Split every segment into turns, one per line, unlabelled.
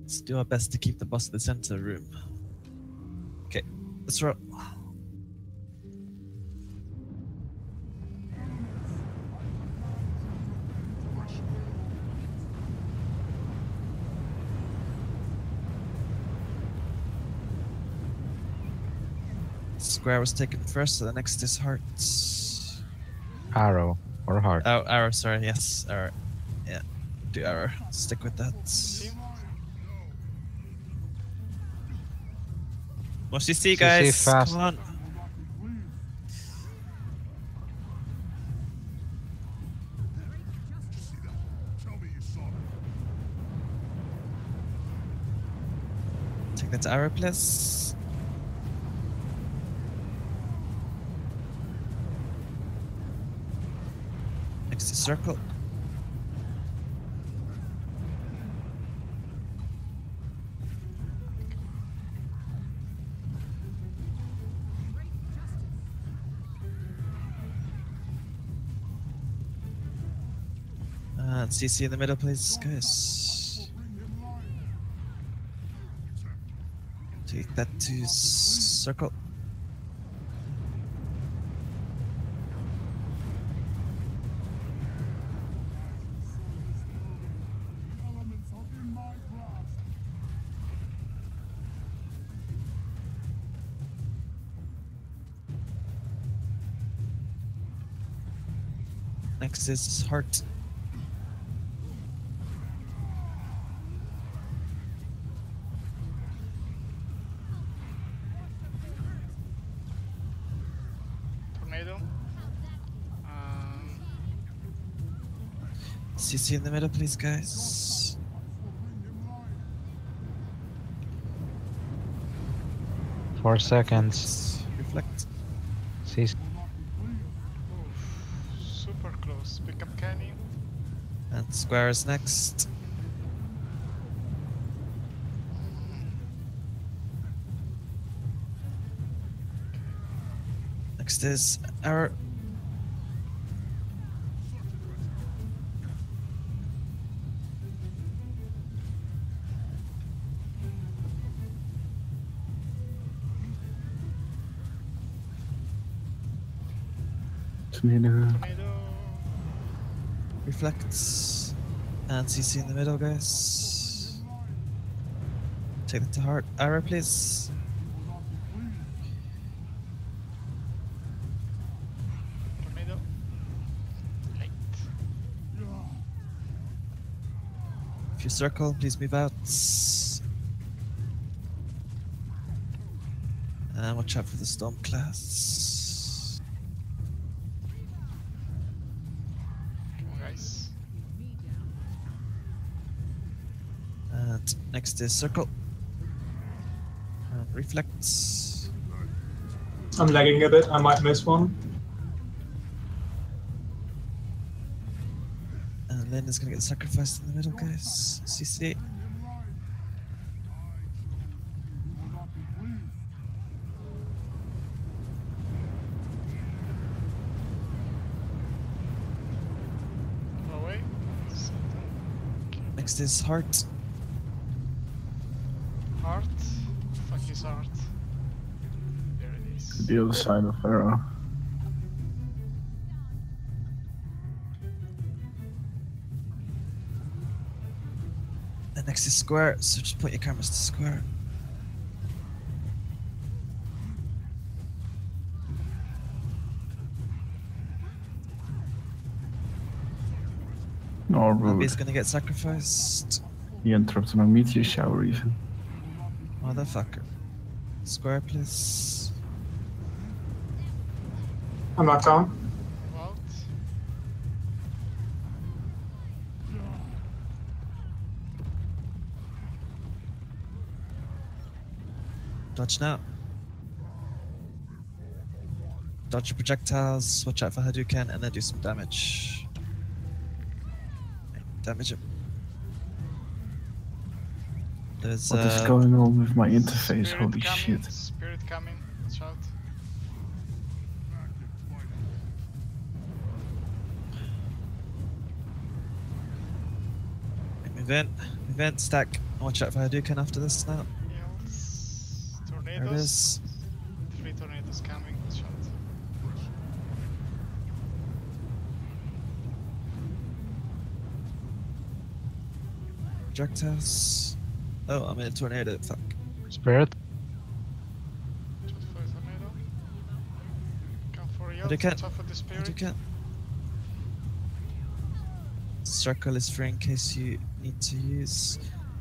Let's do our best to keep the boss in the center of the room. Okay, let's roll. Square was taken first, so the next is hearts.
Arrow or heart.
Oh, arrow, sorry, yes, arrow. Arrow. Stick with that. More CC,
CC
guys.
fast.
Come on. Take that arrow, please. Next circle. Uh, CC in the middle, please, guys. Take that to circle. Next is heart.
Tornado. Um,
CC in the middle, please, guys.
Four seconds.
Reflect.
CC.
super close. Pick up Kenny.
And square is next. Next is arrow.
Tornado.
Tornado.
Reflects. And CC in the middle, guys. Take it to heart. Arrow, please. If you circle, please move out. And watch out for the storm class.
Come on, guys.
And next is circle. And reflects.
I'm lagging a bit. I might miss one.
And Lynn is gonna get sacrificed in the middle, guys. CC.
Go.
Next is heart.
Heart. Fuck his heart. There it is.
The other side of arrow.
And next is square, so just put your cameras to square.
No rude.
Ruby's gonna get sacrificed.
He interrupted my meteor shower even.
Motherfucker. Square, please.
I'm not down.
Dodge now. Dodge your projectiles, watch out for Hadouken, and then do some damage. Damage him. There's
What is
uh,
going on with my interface? Holy
coming.
shit.
Spirit coming. Watch out.
move Event, event, stack. Watch out for Hadouken after this now.
Yields.
There it
Tornadoes.
is.
Three tornadoes coming. Shot.
Projectiles. Oh, I'm in a tornado. Fuck.
Spirit.
Shot for a tornado. Come for yields.
Hadouken.
Watch out for the spirit.
Hadouken. Circle is free in case you need to use.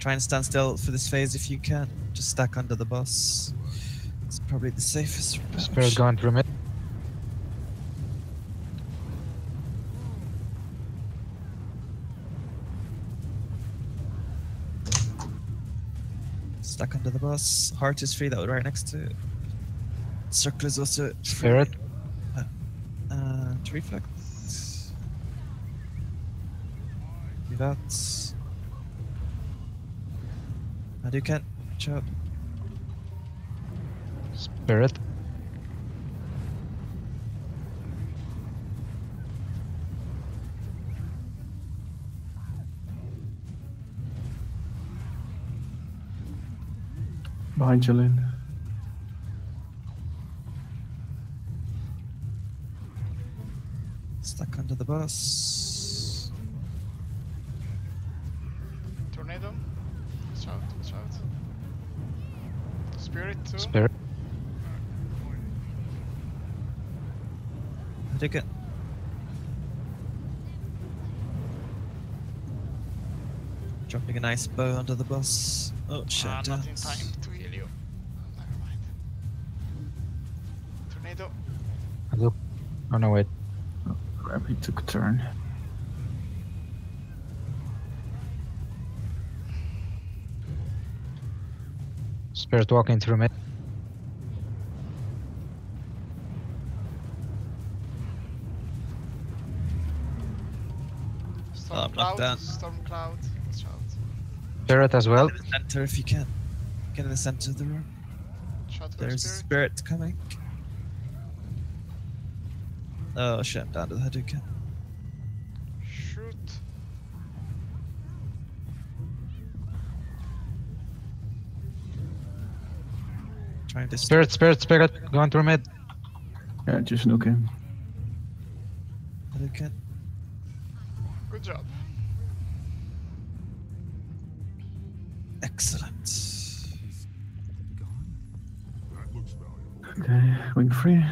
Try and stand still for this phase if you can. Just stack under the boss. It's probably the safest approach.
Spirit going through mid.
Stuck under the bus. Heart is free, that was right next to it. Circle is also free.
Spirit.
Uh, and reflect. Do that. And you can watch out.
Spirit.
Behind you, Lynn.
Stuck under the bus.
Spirit too.
Spirit.
And you can. Dropping a nice bow under the bus. Oh shit.
Ah, not in
dance.
time to heal you. Never mind. Tornado.
Look. Oh no, wait.
Crap, he took a turn.
Spirit walking through mid.
Storm
Oh,
cloud.
down.
Storm cloud. Watch out.
Spirit as well.
Get in the center if you can. Get in the center of the room.
Shot
There's a
spirit.
spirit coming. Oh shit, I'm down to the Hadouken.
Shoot.
Trying to
Spirit, spirit, spirit. Going through mid.
Yeah, just nuke him.
Hadouken.
Good job.
Excellent.
Okay, wing free.